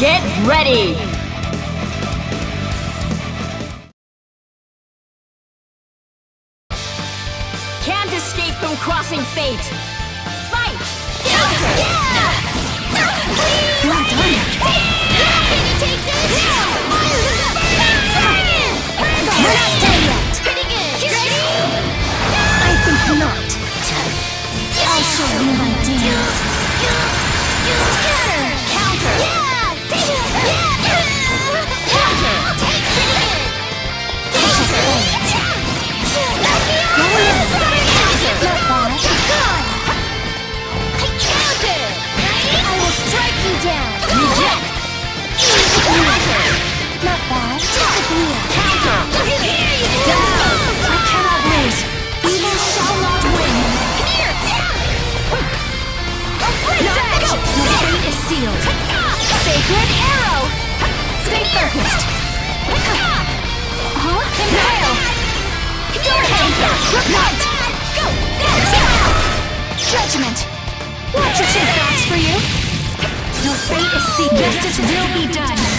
Get ready! Can't escape from crossing fate! Good arrow! Stay focused! Huh? Impale! Repent! Go! Judgment! Watch your two backs for you! Your fate is sealed. Justice will be done!